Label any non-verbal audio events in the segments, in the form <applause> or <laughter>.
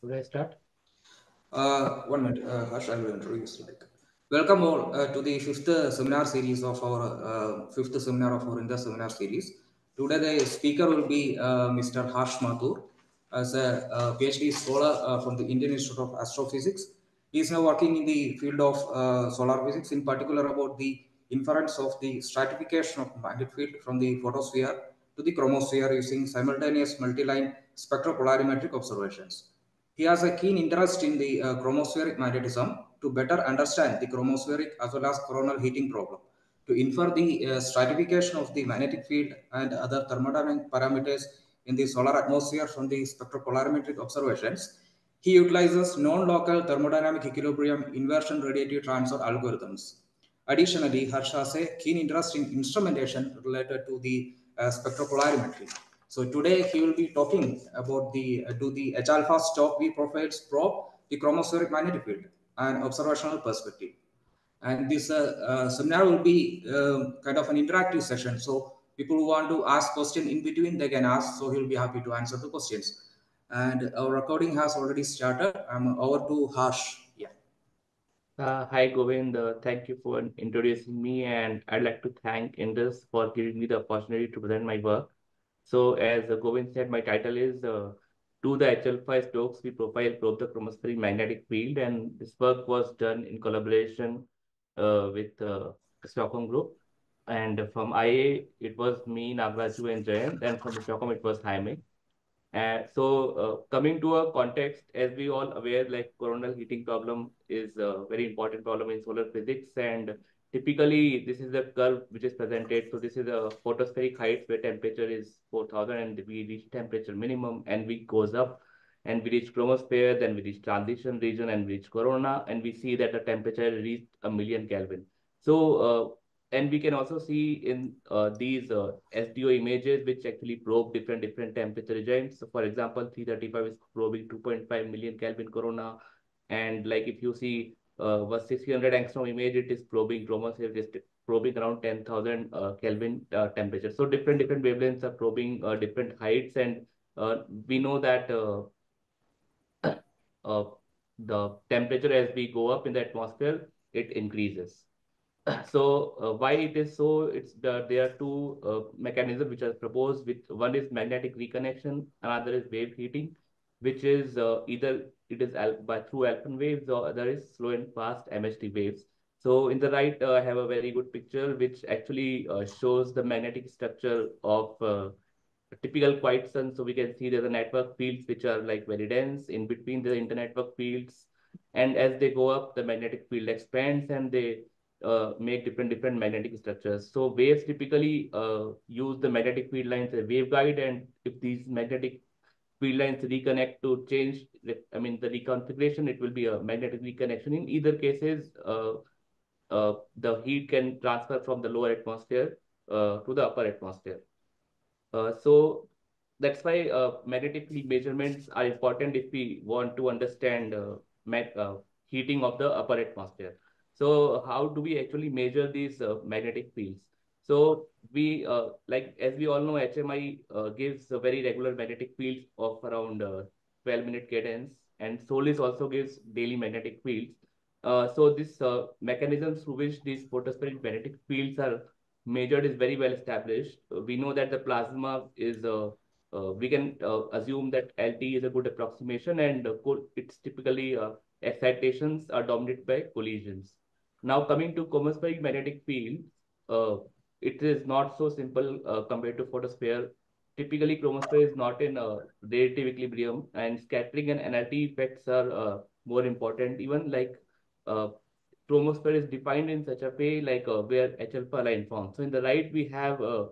Should I start? Uh, one minute, uh, Harsh, I will introduce like. Welcome all uh, to the fifth seminar series of our uh, fifth seminar of our in the seminar series. Today the speaker will be uh, Mr. Harsh Mathur, as a, uh, PhD scholar from the Indian Institute of Astrophysics. He is now working in the field of solar physics, in particular about the inference of the stratification of magnetic field from the photosphere to the chromosphere using simultaneous multi-line spectropolarimetric observations. He has a keen interest in the uh, chromospheric magnetism to better understand the chromospheric as well as coronal heating problem, to infer the uh, stratification of the magnetic field and other thermodynamic parameters in the solar atmosphere from the spectropolarimetric observations. He utilizes non-local thermodynamic equilibrium inversion radiative transfer algorithms. Additionally, Harsh has a keen interest in instrumentation related to the uh, spectropolarimetry. So today he will be talking about the uh, do the H alpha Stokes V profiles probe the chromospheric magnetic field and observational perspective. And this uh, uh, seminar will be um, kind of an interactive session. So people who want to ask question in between, they can ask. So he'll be happy to answer the questions. And our recording has already started. I'm over to Harsh. Yeah. Uh, hi, Govind. Uh, thank you for introducing me. And I'd like to thank Indus for giving me the opportunity to present my work. So as Govind said, my title is uh, To the H-alpha Stokes V Profile Probe the Chromospheric Magnetic Field. And this work was done in collaboration uh, with uh, Stockholm Group. And from IA, it was me, Nagaraju, and Jayant. And from Stockholm, it was Jaime. And so uh, coming to a context, as we all aware, like coronal heating problem is a very important problem in solar physics. And typically this is the curve which is presented. So this is a photospheric height where temperature is 4000 and we reach temperature minimum and we goes up and we reach chromosphere, then we reach transition region and we reach corona and we see that the temperature reached a million Kelvin. So, uh, and we can also see in uh, these uh, SDO images, which actually probe different different temperature regimes. So for example, 335 is probing 2.5 million Kelvin corona. And like if you see uh, was 600 angstrom image, it is probing chromosphere, just probing around 10,000 uh, Kelvin uh, temperature. So different different wavelengths are probing uh, different heights, and uh, we know that uh, uh, the temperature as we go up in the atmosphere, it increases. <clears throat> So why it is so? It's the, there are two mechanisms which are proposed. With one is magnetic reconnection, another is wave heating, which is either it is by through Alfvén waves or there is slow and fast MHD waves. So in the right, uh, I have a very good picture which actually uh, shows the magnetic structure of uh, typical quiet sun. So we can see there's a network fields which are like very dense in between the internetwork fields. And as they go up, the magnetic field expands and they uh, make different different magnetic structures. So waves typically uh, use the magnetic field lines as a waveguide. And if these magnetic field lines reconnect to change, I mean, the reconfiguration, it will be a magnetic reconnection. In either cases, uh, uh, the heat can transfer from the lower atmosphere uh, to the upper atmosphere. Uh, so that's why uh, magnetic field measurements are important if we want to understand uh, heating of the upper atmosphere. So how do we actually measure these magnetic fields? So we, uh, like, as we all know, HMI uh, gives a very regular magnetic fields of around uh, 12 minute cadence and SOLIS also gives daily magnetic fields. Uh, so this uh, mechanism through which these photospheric magnetic fields are measured is very well established. Uh, we know that the plasma is, we can assume that LT is a good approximation and it's typically excitations are dominated by collisions. Now coming to chromospheric magnetic field, it is not so simple uh, compared to photosphere. Typically, chromosphere is not in a relative equilibrium, and scattering and NRT effects are uh, more important. Even like uh, chromosphere is defined in such a way like uh, where H alpha line forms. So in the right, we have a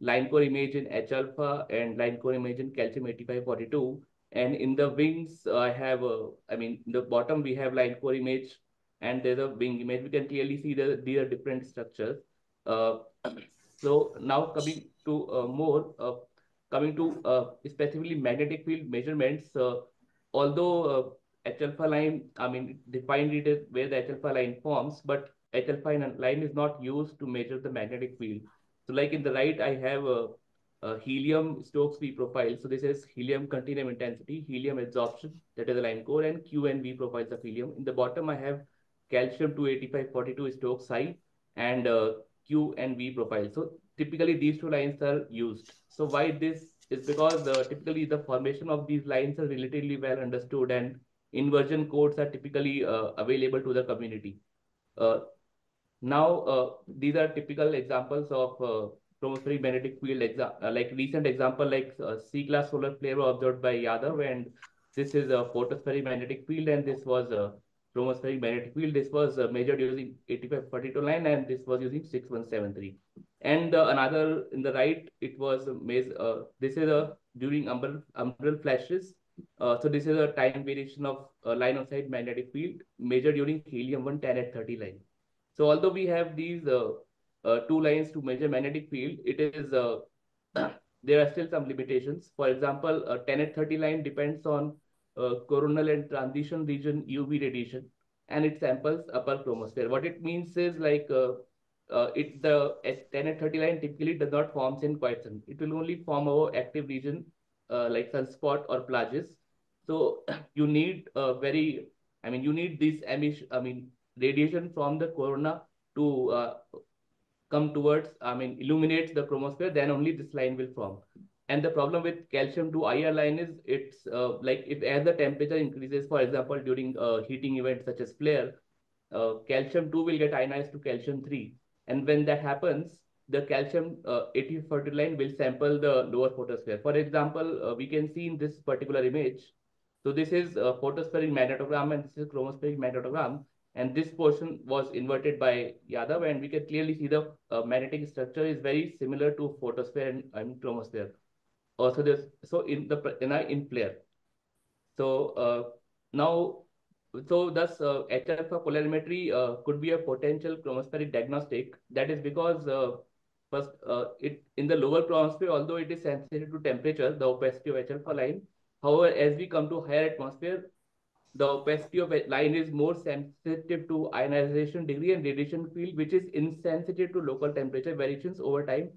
line core image in H alpha and line core image in calcium 8542. And in the wings, I have, I mean, the bottom, we have line core image and there's a wing image. We can clearly see that these are different structures. Uh, so now coming to uh, more, uh, coming to specifically magnetic field measurements, although H alpha line, I mean, defined it as where the H alpha line forms, but H alpha line is not used to measure the magnetic field. So like in the right, I have uh, uh, helium Stokes-V profile. So this is helium continuum intensity, helium adsorption, that is the line core, and Q and V profiles of helium. In the bottom, I have calcium 28542 Stokes I and uh, Q and V profile. So typically these two lines are used. So why this is because uh, typically the formation of these lines are relatively well understood and inversion codes are typically uh, available to the community. Uh, now, uh, these are typical examples of uh, chromospheric magnetic field, uh, like recent example like C-class solar flare observed by Yadav and this is a photospheric magnetic field and this was chromospheric magnetic field. This was measured using 8542 line and this was using 6173. And another in the right, it was measured, this is a during umbral, umbral flashes uh, so this is a time variation of uh, line of sight magnetic field measured during helium-1 10 at 30 line. So although we have these uh, uh two lines to measure magnetic field, it is uh, <clears throat> there are still some limitations. For example, a 10 at 30 line depends on uh, coronal and transition region UV radiation, and it samples upper chromosphere. What it means is like it the 10 at 30 line typically does not form in quiescent. It will only form over active region uh, like sunspot or plages. So <clears throat> you need a very, I mean, you need this emission, I mean, radiation from the corona to uh, come towards, I mean, illuminate the chromosphere, then only this line will form. And the problem with calcium 2 IR line is it's uh, like if as the temperature increases, for example, during a heating event such as flare, uh, calcium 2 will get ionized to calcium 3. And when that happens, the calcium uh, 8040 line will sample the lower photosphere. For example, uh, we can see in this particular image. So this is a photospheric magnetogram and this is chromospheric magnetogram. And this portion was inverted by Yadav and we can clearly see the uh, magnetic structure is very similar to photosphere and, and chromosphere. Also, this so in the in, flare. So uh, now so thus uh, HF polarimetry uh, could be a potential chromospheric diagnostic. That is because uh, First, uh, it in the lower chromosphere, although it is sensitive to temperature, the opacity of H alpha line. However, as we come to higher atmosphere, the opacity of line is more sensitive to ionization degree and radiation field, which is insensitive to local temperature variations over time,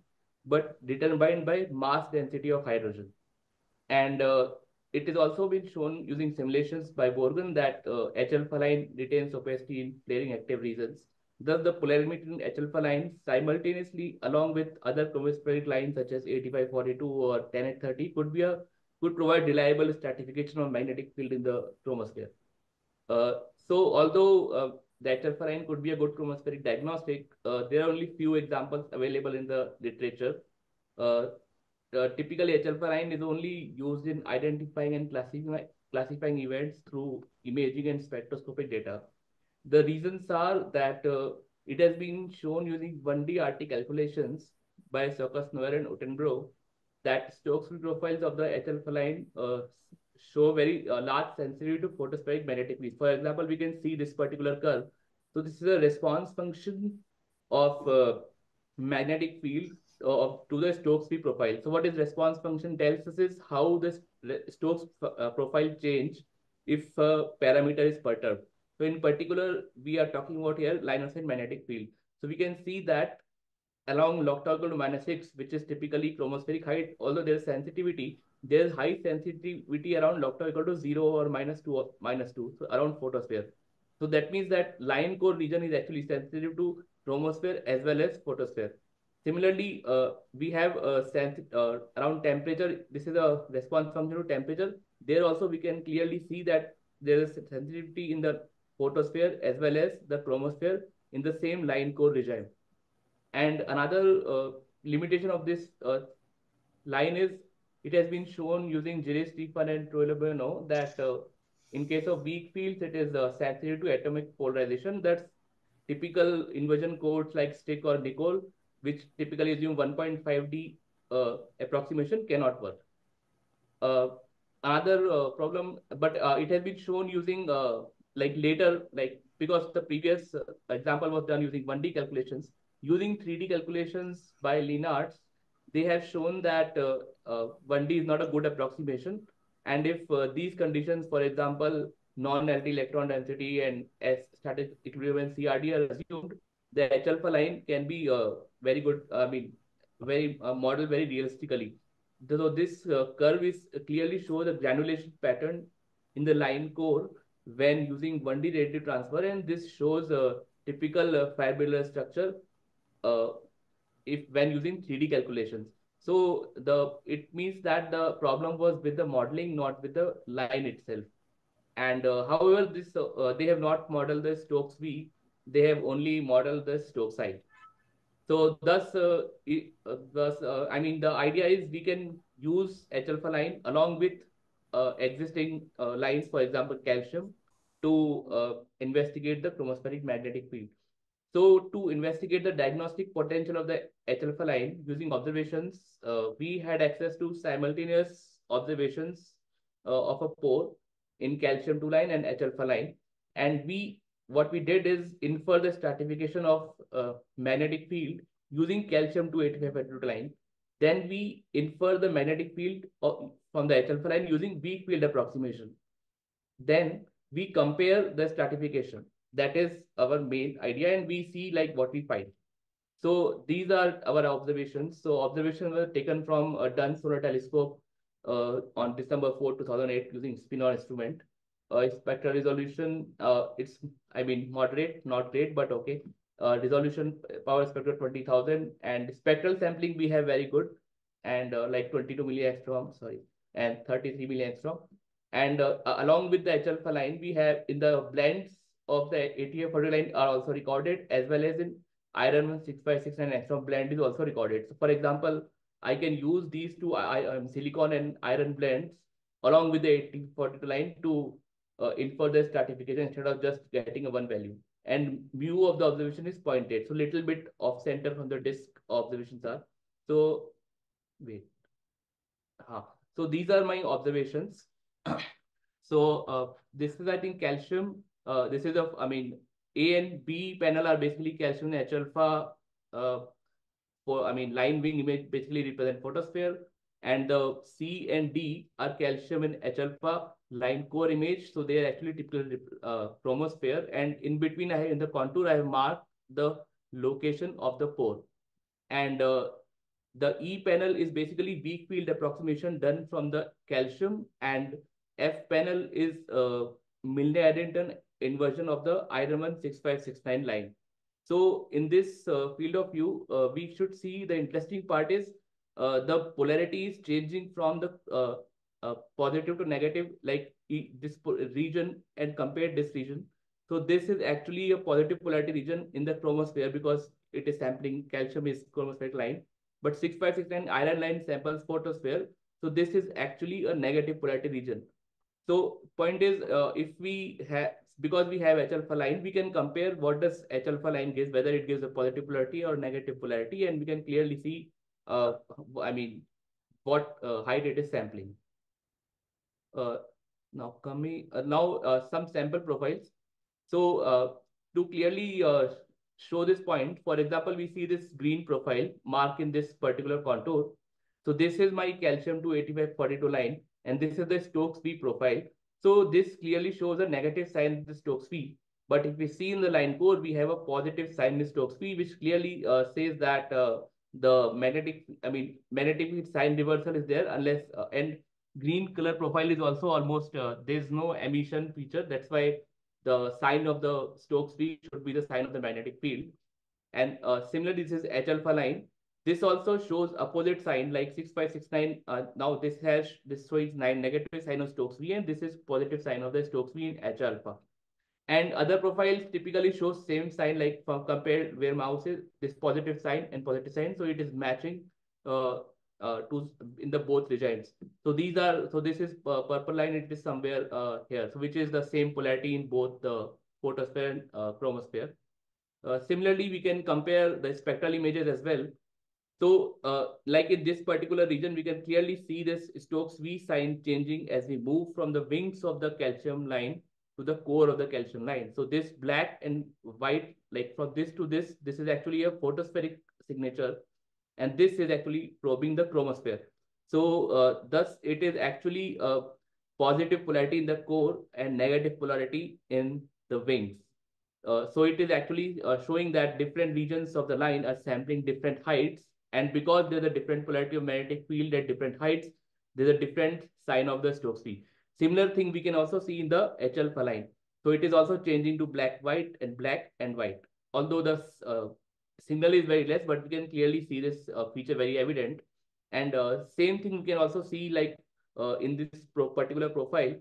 but determined by mass density of hydrogen. And uh, it is also been shown using simulations by Bjørgen that uh, H alpha line retains opacity in flaring active regions. Thus, the polarimetry in H alpha line simultaneously along with other chromospheric lines such as 8542 or 1030 could be a could provide reliable stratification of magnetic field in the chromosphere. Uh, so, although alpha line could be a good chromospheric diagnostic, uh, there are only few examples available in the literature. Uh, uh, typically, H alpha line is only used in identifying and classifying classifying events through imaging and spectroscopic data. The reasons are that uh, it has been shown using 1D RT calculations by Socas-Navarro and Uitenbroek that Stokes profiles of the H alpha line uh, show very uh, large sensitivity to photospheric magnetic fields. For example, we can see this particular curve. So this is a response function of uh, magnetic field uh, to the Stokes profile. So what is response function tells us is how this Stokes uh, profile change if a parameter is perturbed. So in particular, we are talking about here line of sight magnetic field. So we can see that along log tau minus 6, which is typically chromospheric height, although there is sensitivity, there is high sensitivity around tau equal to 0 or minus 2 or minus 2, so around photosphere. So that means that line core region is actually sensitive to chromosphere as well as photosphere. Similarly, uh, we have a sense uh, around temperature. This is a response function to temperature. There also we can clearly see that there is sensitivity in the photosphere as well as the chromosphere in the same line core regime. And another uh, limitation of this uh, line is it has been shown using Gire Štěpán and Trujillo that uh, in case of weak fields, it is uh, sensitive to atomic polarization. That's typical inversion codes like STiC or NICOLE, which typically assume 1.5D uh, approximation cannot work. Uh, another uh, problem, but uh, it has been shown using uh, like later, like because the previous uh, example was done using 1D calculations, using 3D calculations by Leenaarts, they have shown that uh, uh, 1D is not a good approximation. And if uh, these conditions, for example, non-LT electron density and S static equilibrium and CRD are assumed, the H alpha line can be uh, very good. I mean, very uh, model very realistically. So this uh, curve is clearly shows the granulation pattern in the line core when using 1D radiative transfer, and this shows a typical uh, fibrillary structure uh, if when using 3D calculations. So the it means that the problem was with the modeling, not with the line itself. And uh, however, this uh, they have not modeled the Stokes V, they have only modeled the Stokes I. So thus, uh, uh, thus uh, I mean, the idea is we can use H alpha line along with uh, existing uh, lines, for example, calcium, to uh, investigate the chromospheric magnetic field. So to investigate the diagnostic potential of the H alpha line using observations, we had access to simultaneous observations of a pore in calcium 2 line and H alpha line. And we what we did is infer the stratification of uh, magnetic field using calcium 285 line. Then we infer the magnetic field of, from the H alpha line using weak field approximation. Then we compare the stratification. That is our main idea, and we see like what we find. So these are our observations. So observations were taken from a Dunn's solar telescope uh, on December 4, 2008 using SPINOR instrument uh, spectral resolution, uh, it's, I mean, moderate, not great, but okay. Uh, resolution power spectrum 20,000 and spectral sampling we have very good and uh, like 22 milliangstrom, sorry, and 33 milliangstrom. And uh, along with the H alpha line, we have in the blends of the ATF 40 line are also recorded as well as in iron 6569 angstrom blend is also recorded. So for example, I can use these two um, silicon and iron blends along with the 1842 line to uh, infer the stratification instead of just getting a one value. And mu of the observation is 0.8. So little bit off center from the disk observations are. So wait. Uh, so these are my observations. <coughs> so uh, this is, I think, calcium. Uh, this is of, I mean, A and B panel are basically calcium H alpha. Uh, for, I mean, line wing image basically represent photosphere. And the C and D are calcium and H alpha line core image. So they are actually typical uh, chromosphere. And in between, I have, in the contour, I have marked the location of the pore. And uh, the E panel is basically weak field approximation done from the calcium and F panel is uh, Milne-Eddington inversion of the Ironman 6569 line. So in this uh, field of view, uh, we should see the interesting part is uh, the polarity is changing from the uh, uh, positive to negative, like this region and compare this region. So this is actually a positive polarity region in the chromosphere because it is sampling calcium is chromospheric line, but 6569 iron line samples photosphere. So this is actually a negative polarity region. So point is, uh, if we have, because we have H alpha line, we can compare what does H alpha line gives, whether it gives a positive polarity or negative polarity, and we can clearly see, uh, I mean, what uh, height it is sampling. Uh, now coming uh, now uh, some sample profiles. So to clearly show this point, for example, we see this green profile mark in this particular contour. So this is my calcium 28542 line, and this is the Stokes V profile. So this clearly shows a negative sign of the Stokes V. But if we see in the line core, we have a positive sign in the Stokes V, which clearly uh, says that uh, the magnetic, I mean, magnetic sign reversal is there unless, uh, and green color profile is also almost, uh, there's no emission feature. That's why the sign of the Stokes V should be the sign of the magnetic field. And uh, similarly, this is H alpha line. This also shows opposite sign like 6569. Uh, now this has, this shows nine negative sign of Stokes V and this is positive sign of the Stokes V in H alpha. And other profiles typically show same sign like from compared where mouse is this positive sign and positive sign. So it is matching uh, uh, to in the both regions. So these are so this is uh, purple line. It is somewhere uh, here. So which is the same polarity in both the photosphere and uh, chromosphere. Uh, similarly, we can compare the spectral images as well. So uh, like in this particular region, we can clearly see this Stokes V sign changing as we move from the wings of the calcium line to the core of the calcium line. So this black and white, like from this to this, this is actually a photospheric signature and this is actually probing the chromosphere. So uh, thus it is actually a positive polarity in the core and negative polarity in the wings. Uh, so it is actually uh, showing that different regions of the line are sampling different heights And because there's a different polarity of magnetic field at different heights, there's a different sign of the Stokes field. Similar thing we can also see in the H alpha line. So it is also changing to black, white, and black and white. Although the uh, signal is very less, but we can clearly see this uh, feature very evident. And uh, same thing we can also see like uh, in this pro particular profile.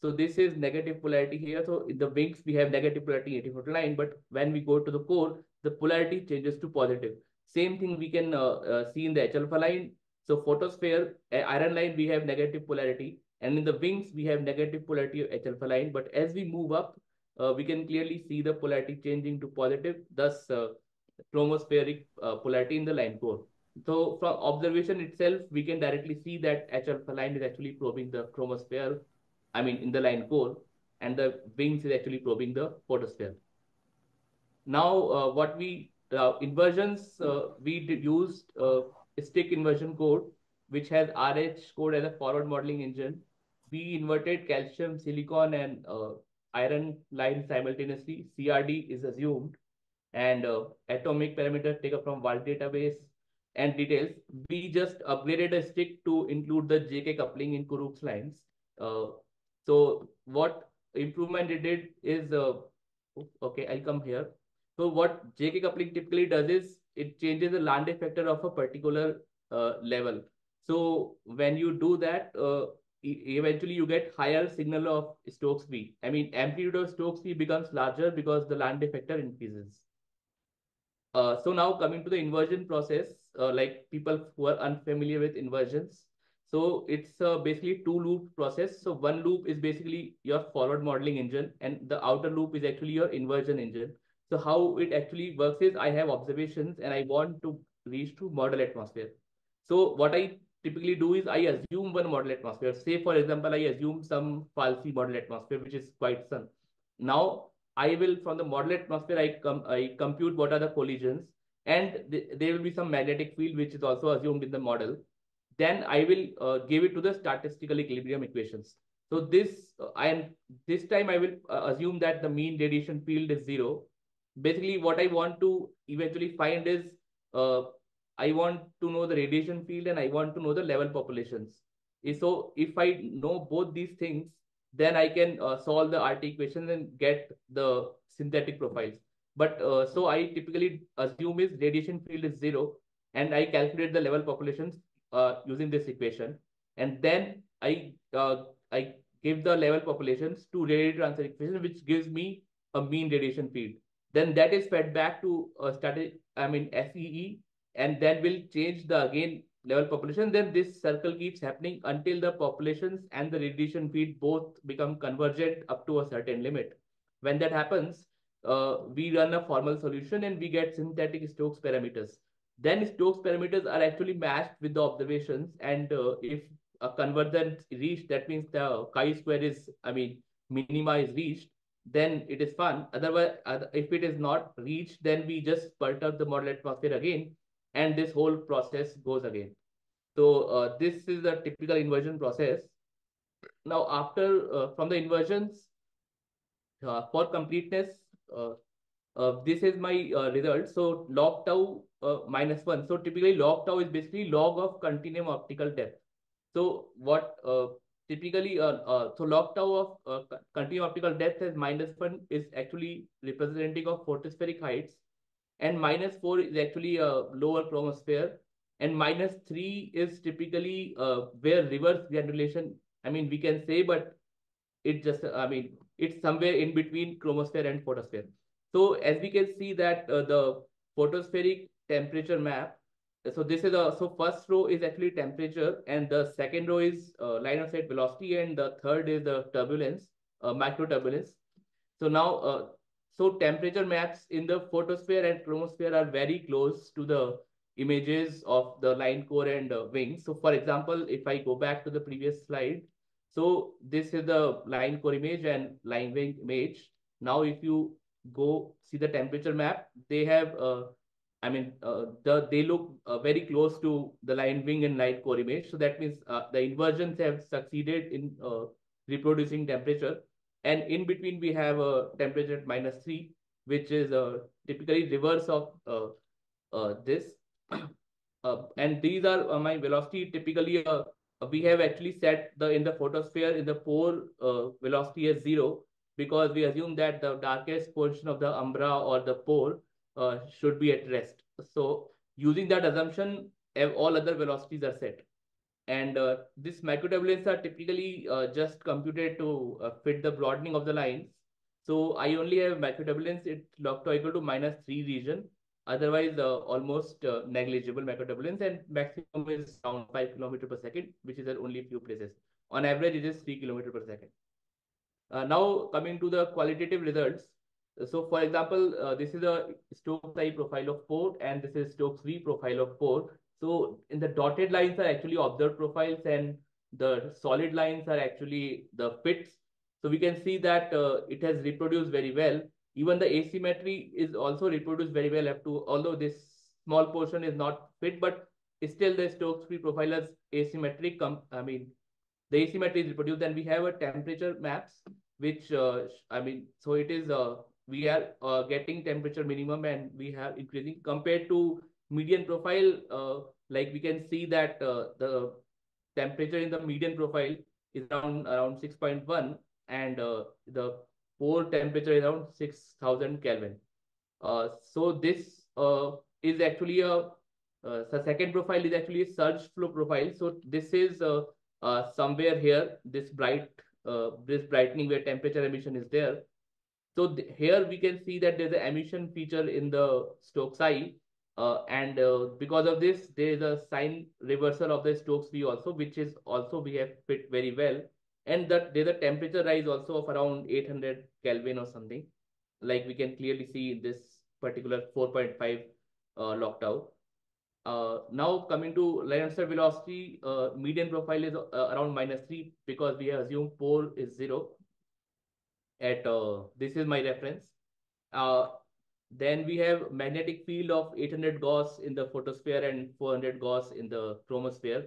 So this is negative polarity here. So in the wings, we have negative polarity 80 line, but when we go to the core, the polarity changes to positive. Same thing we can uh, uh, see in the H alpha line. So photosphere, iron line, we have negative polarity. And in the wings, we have negative polarity of H alpha line. But as we move up, uh, we can clearly see the polarity changing to positive, thus uh, chromospheric uh, polarity in the line core. So from observation itself, we can directly see that H alpha line is actually probing the chromosphere, I mean, in the line core, and the wings is actually probing the photosphere. Now, uh, what we, uh, inversions, uh, we did used uh, STiC inversion code, which has RH code as a forward modeling engine. We inverted calcium, silicon, and uh, iron line simultaneously. CRD is assumed and uh, atomic parameter taken from VALD database and details. We just upgraded a STiC to include the JK coupling in Kurucz lines. Uh, so what improvement it did is, okay, I'll come here. So what JK coupling typically does is it changes the Landé factor of a particular uh, level. So when you do that, uh, eventually you get higher signal of Stokes V. I mean, amplitude of Stokes V becomes larger because the Landé factor increases. Uh, so now coming to the inversion process, uh, like people who are unfamiliar with inversions. So it's uh, basically two loop process. So one loop is basically your forward modeling engine and the outer loop is actually your inversion engine. So how it actually works is I have observations and I want to reach to model atmosphere. So what I typically do is I assume one model atmosphere. Say, for example, I assume some FALC model atmosphere, which is quite sun. Now, I will, from the model atmosphere, I, com I compute what are the collisions, and th there will be some magnetic field, which is also assumed in the model. Then I will uh, give it to the statistical equilibrium equations. So this, uh, and this time I will uh, assume that the mean radiation field is zero. Basically, what I want to eventually find is uh, I want to know the radiation field and I want to know the level populations. So if I know both these things, then I can uh, solve the RT equation and get the synthetic profiles. But uh, so I typically assume is radiation field is zero and I calculate the level populations uh, using this equation. And then I uh, I give the level populations to radiator transfer equation, which gives me a mean radiation field. Then that is fed back to a static, I mean SEE and then we'll change the again level population, then this circle keeps happening until the populations and the radiation feed both become convergent up to a certain limit. When that happens, uh, we run a formal solution and we get synthetic Stokes parameters. Then Stokes parameters are actually matched with the observations. And uh, if a convergence reached, that means the chi-square is, I mean, minima is reached, then it is fun. Otherwise, if it is not reached, then we just perturb the model atmosphere again and this whole process goes again. So uh, this is the typical inversion process. Now after uh, from the inversions uh, for completeness, uh, uh, this is my uh, result. So log tau minus one. So typically log tau is basically log of continuum optical depth. So what typically so log tau of continuum optical depth as minus one is actually representing of photospheric heights and minus 4 is actually a lower chromosphere and minus 3 is typically uh, where reverse granulation i mean we can say but it just i mean it's somewhere in between chromosphere and photosphere. So as we can see that uh, the photospheric temperature map so this is a so first row is actually temperature and the second row is uh, line of sight velocity and the third is the turbulence uh, micro turbulence so now uh, so temperature maps in the photosphere and chromosphere are very close to the images of the line core and uh, wings. So for example, if I go back to the previous slide, so this is the line core image and line wing image. Now, if you go see the temperature map, they have, uh, I mean, uh, the they look uh, very close to the line wing and light core image. So that means uh, the inversions have succeeded in reproducing temperature. And in between, we have a temperature at minus 3, which is uh, typically reverse of this. <clears throat> uh, and these are uh, my velocity typically uh, we have actually set the in the photosphere in the pore velocity as zero because we assume that the darkest portion of the umbra or the pore uh, should be at rest. So using that assumption, all other velocities are set. And uh, this microturbulence are typically uh, just computed to uh, fit the broadening of the lines. So I only have microturbulence it log tau equal to minus 3 region Otherwise, uh, almost uh, negligible microturbulence and maximum is around 5 kilometer per second, which is at only few places. On average, it is 3 kilometer per second. Now coming to the qualitative results. So for example, uh, this is a Stokes I profile of pore and this is Stokes V profile of pore. So in the dotted lines are actually observed profiles and the solid lines are actually the fits. So we can see that uh, it has reproduced very well even the asymmetry is also reproduced very well up to, although this small portion is not fit, but still the Stokes free profile is asymmetric. I mean, the asymmetry is reproduced. Then we have a temperature maps, which, uh, I mean, so it is, uh, we are uh, getting temperature minimum and we have increasing compared to median profile. Uh, like we can see that uh, the temperature in the median profile is around around 6.1 and uh, the pore temperature is around 6000 Kelvin. Uh, so this uh, is actually a the second profile is actually a surge flow profile. So this is somewhere here, this bright, this brightening where temperature emission is there. So here we can see that there's an emission feature in the Stokes I. Uh, and uh, because of this, there is a sign reversal of the Stokes V also, which is also we have fit very well and that there's a temperature rise also of around 800 Kelvin or something, like we can clearly see in this particular 4.5 uh, log Uh, now coming to line velocity, uh, median profile is uh, around minus 3 because we have assumed pole is 0 at, uh, this is my reference. Uh, then we have magnetic field of 800 Gauss in the photosphere and 400 Gauss in the chromosphere.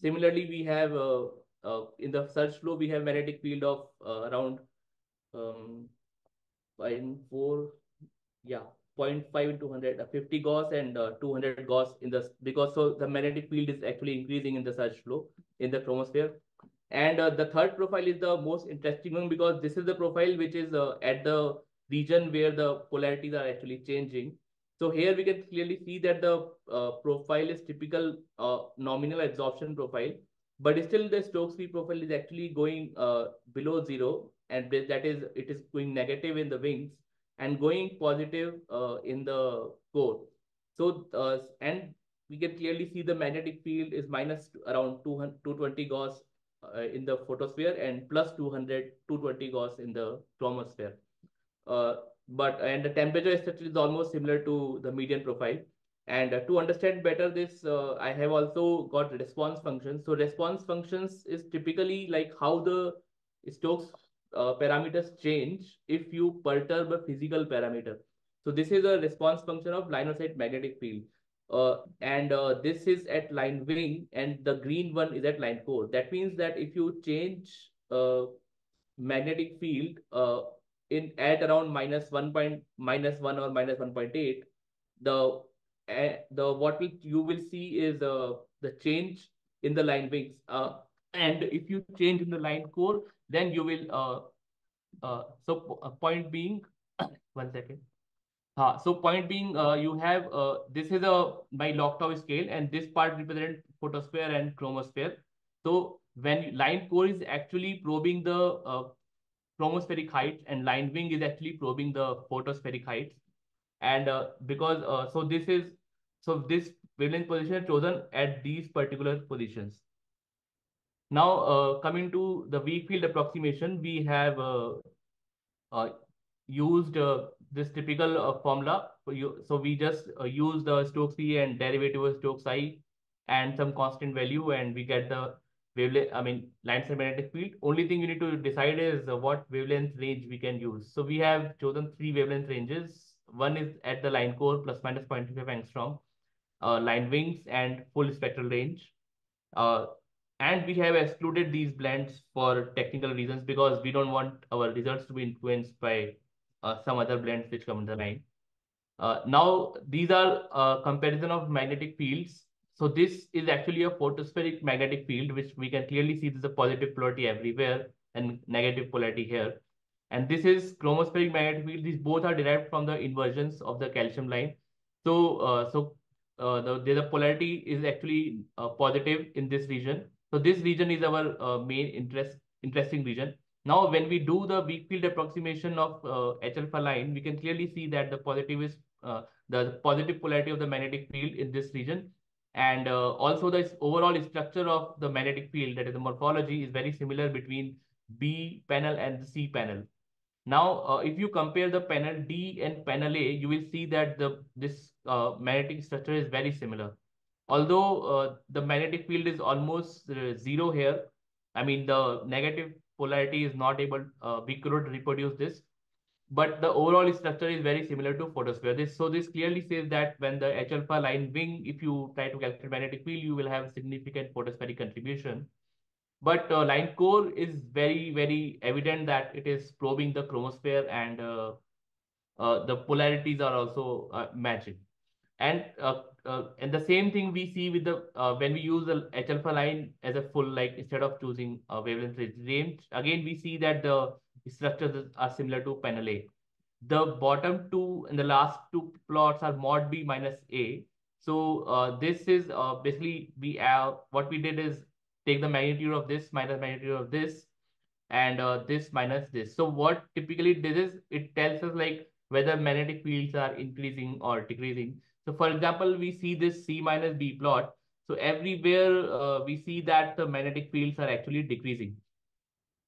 Similarly, we have uh, uh, in the surge flow, we have magnetic field of uh, around um, 0.4, yeah, 0.5 into 100, uh, 50 Gauss and uh, 200 Gauss in the, because so the magnetic field is actually increasing in the surge flow in the chromosphere. And uh, the third profile is the most interesting one because this is the profile which is uh, at the region where the polarities are actually changing. So here we can clearly see that the uh, profile is typical uh, nominal absorption profile but still the Stokes V profile is actually going uh, below zero, and that is it is going negative in the wings and going positive uh, in the core. So and we can clearly see the magnetic field is minus around 200, 220 Gauss uh, in the photosphere and plus 200 220 Gauss in the chromosphere. Uh, but and the temperature is almost similar to the median profile. And uh, to understand better this, uh, I have also got response functions. So response functions is typically like how the Stokes uh, parameters change if you perturb a physical parameter. So this is a response function of line of sight magnetic field. Uh, and uh, this is at line wing and the green one is at line core. That means that if you change uh, magnetic field in at around minus 1 point minus 1 or minus 1.8, the the what will, you will see is uh, the change in the line wings. Uh, and if you change in the line core, then you will, uh, uh, so uh, point being, <coughs> one second. So point being, uh, you have, uh, this is a by log tau scale and this part represent photosphere and chromosphere. So when line core is actually probing the uh, chromospheric height and line wing is actually probing the photospheric height. And uh, because, uh, so this is so this wavelength position is chosen at these particular positions. Now, uh, coming to the weak field approximation, we have used uh, this typical uh, formula. So we just uh, use the Stokes V and derivative of Stokes I and some constant value and we get the wavelength, I mean, line magnetic field. Only thing you need to decide is what wavelength range we can use. So we have chosen three wavelength ranges. One is at the line core plus minus 0.25 angstrom uh, line wings and full spectral range. Uh, and we have excluded these blends for technical reasons because we don't want our results to be influenced by uh, some other blends which come in the line. Uh, now, these are uh, comparison of magnetic fields. so this is actually a photospheric magnetic field, which we can clearly see there's a positive polarity everywhere and negative polarity here. And this is chromospheric magnetic field. These both are derived from the inversions of the calcium line. So, uh, so uh, the, the polarity is actually uh, positive in this region. So this region is our uh, main interest interesting region. Now, when we do the weak field approximation of uh, H alpha line, we can clearly see that the positive is uh, the positive polarity of the magnetic field in this region. And uh, also the overall structure of the magnetic field, that is the morphology, is very similar between B panel and the C panel. Now, uh, if you compare the panel D and panel A, you will see that the this uh, magnetic structure is very similar. Although uh, the magnetic field is almost zero here, I mean the negative polarity is not able, uh, we could reproduce this, but the overall structure is very similar to photosphere. This so this clearly says that when the H alpha line wing, if you try to calculate magnetic field, you will have significant photospheric contribution. But uh, line core is very, very evident that it is probing the chromosphere and uh, uh, the polarities are also uh, matching. And uh, uh, and the same thing we see with the when we use the H alpha line as a full, like instead of choosing a wavelength range, again, we see that the structures are similar to panel A. The bottom two and the last two plots are mod B minus A. So this is basically we have what we did is take the magnitude of this minus magnitude of this and uh, this minus this. So what typically this is, it tells us like whether magnetic fields are increasing or decreasing. So for example, we see this C minus B plot. So everywhere uh, we see that the magnetic fields are actually decreasing.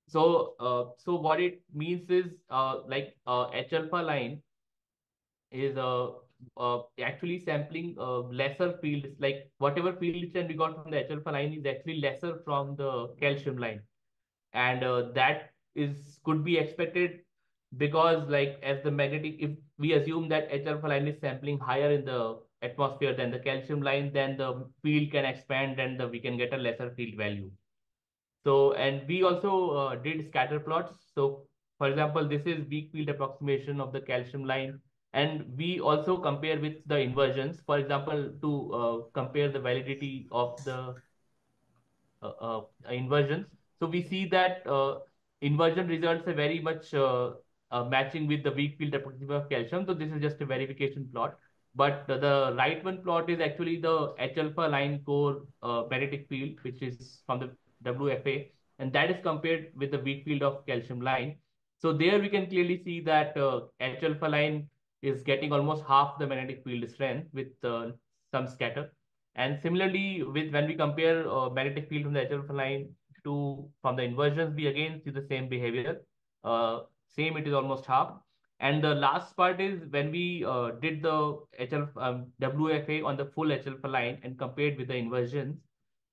So, uh, so what it means is uh, like uh, H alpha line is uh, uh, actually sampling uh, lesser fields, like whatever field strength we got from the H alpha line is actually lesser from the calcium line. And uh, that is could be expected because like as the magnetic, if we assume that H alpha line is sampling higher in the atmosphere than the calcium line, then the field can expand and the, we can get a lesser field value. So, and we also uh, did scatter plots. So for example, this is weak field approximation of the calcium line and we also compare with the inversions, for example, to uh, compare the validity of the uh, uh, inversions. So we see that uh, inversion results are very much uh, uh, matching with the weak field approximation of calcium. So this is just a verification plot. But the right one plot is actually the H alpha line core magnetic field, which is from the WFA. And that is compared with the weak field of calcium line. So there we can clearly see that H alpha line is getting almost half the magnetic field strength with uh, some scatter. And similarly, with when we compare uh, magnetic field from the H alpha line to from the inversions, we again see the same behavior. Uh, same, it is almost half. And the last part is when we uh, did the H alpha, um, WFA on the full H alpha line and compared with the inversions.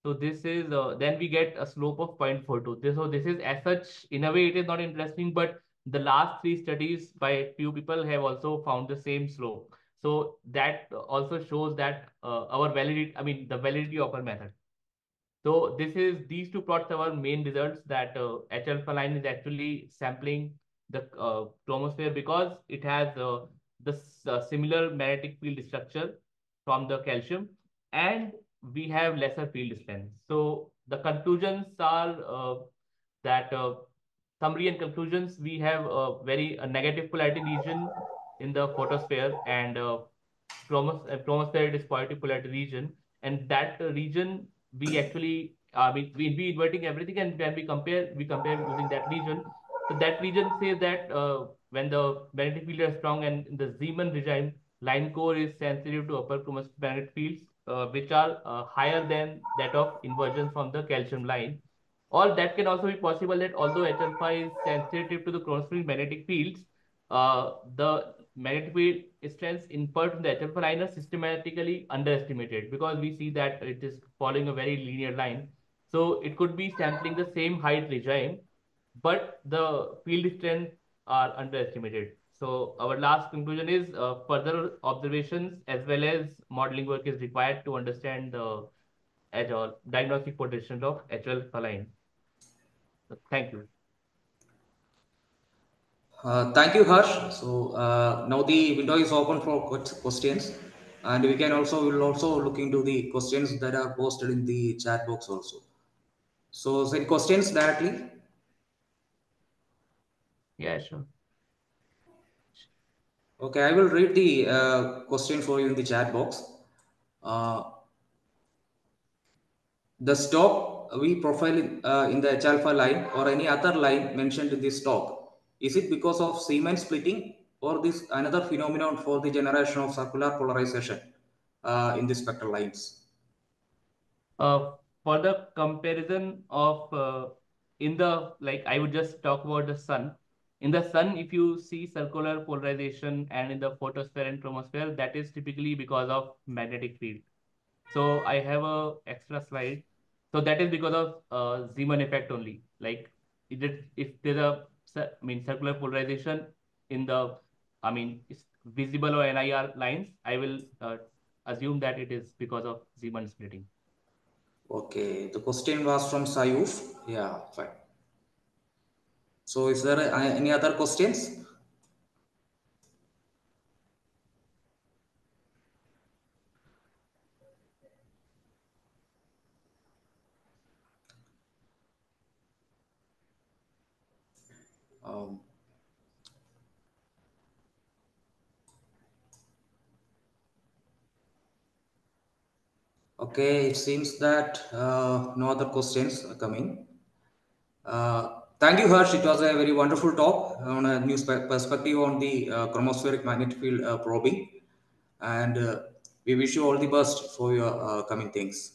So this is, uh, then we get a slope of 0.42. This, so this is as such, in a way, it is not interesting, but the last three studies by few people have also found the same slope. So that also shows that uh, our validity, I mean, the validity of our method. So this is, these two plots are our main results that uh, H line is actually sampling the uh, chromosphere because it has uh, the uh, similar magnetic field structure from the calcium and we have lesser field strength. So the conclusions are uh, that uh, summary and conclusions, we have a very a negative polarity region in the photosphere and uh, chromos chromosphere is positive polarity region. And that region, we actually, uh, we, we, we inverting everything and when we compare, we compare using that region. So that region says that uh, when the magnetic field is strong and in the Zeeman regime, line core is sensitive to upper magnetic fields, uh, which are uh, higher than that of inversion from the calcium line. Or that can also be possible that although H alpha is sensitive to the chromosphere magnetic fields, uh, the magnetic field strengths inferred from the H alpha line are systematically underestimated because we see that it is following a very linear line. So it could be sampling the same height regime, but the field strength are underestimated. So our last conclusion is uh, further observations as well as modeling work is required to understand the diagnostic potential of H alpha line. Thank you. Uh, thank you, Harsh. So uh, now the window is open for questions. and we can also will also look into the questions that are posted in the chat box also. So send questions directly. Yeah, sure. Okay, I will read the uh, question for you in the chat box. Uh, the Stokes V profile uh, in the H alpha line or any other line mentioned in this stock, is it because of Zeeman splitting or this another phenomenon for the generation of circular polarization uh, in the spectral lines? Uh, for the comparison of uh, in the like, I would just talk about the sun. In the sun, if you see circular polarization and in the photosphere and chromosphere, that is typically because of magnetic field. So I have a extra slide. So that is because of uh, Zeeman effect only. Like it, if there's a I mean circular polarization in the I mean visible or NIR lines, I will uh, assume that it is because of Zeeman splitting. Okay, the question was from Sayuf. Yeah, fine. So is there any other questions? Um, okay, it seems that uh, no other questions are coming. Uh, thank you, Harsh. It was a very wonderful talk on a new perspective on the uh, chromospheric magnetic field uh, probing. And uh, we wish you all the best for your uh, coming things.